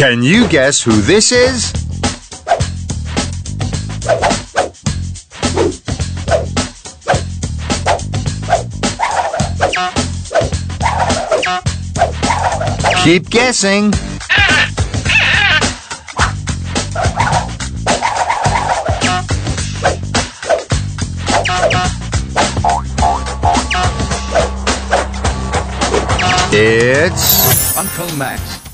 Can you guess who this is? Keep guessing. It's Uncle Max.